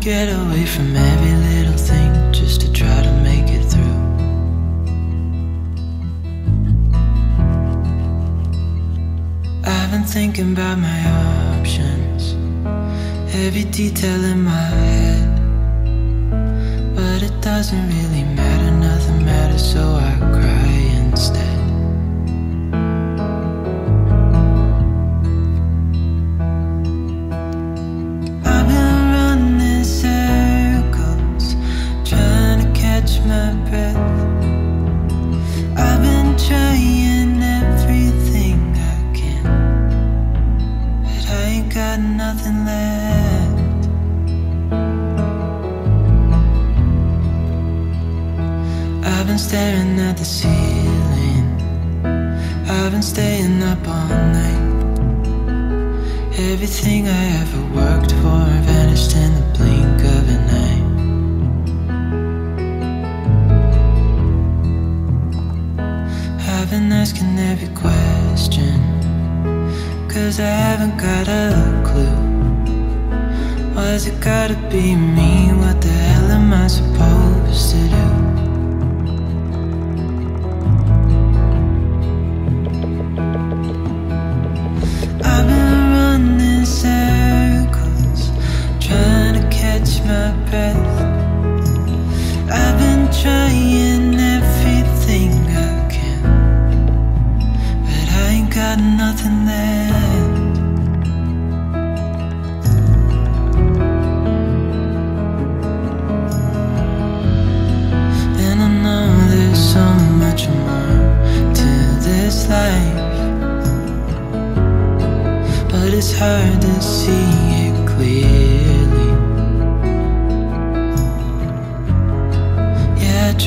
get away from every little thing just to try to make it through. I've been thinking about my options, every detail in my head. But it doesn't really matter, nothing matters, so I cry the ceiling. I've been staying up all night. Everything I ever worked for vanished in the blink of an eye. I've been asking every question, cause I haven't got a clue. Why's it gotta be me? What the hell am I supposed to do?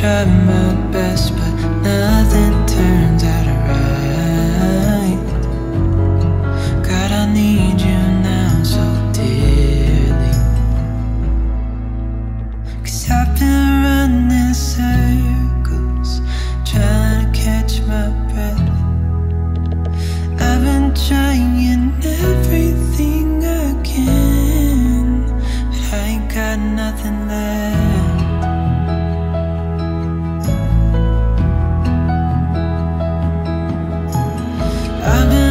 Try my best, but I've been